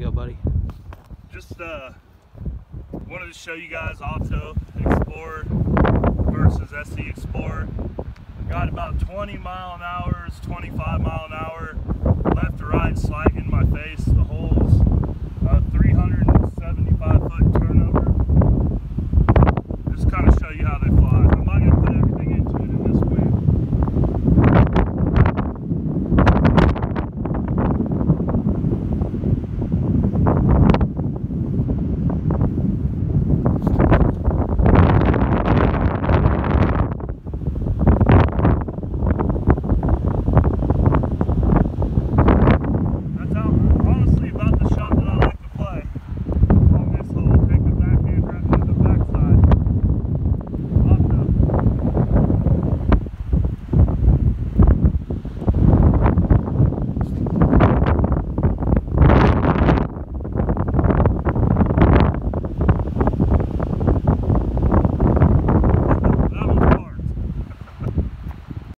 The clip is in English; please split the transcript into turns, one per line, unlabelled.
go, buddy?
Just uh, wanted to show you guys Opto Explorer versus SE Explorer. Got about 20 mile an hour, 25 mile an hour, left to right slide.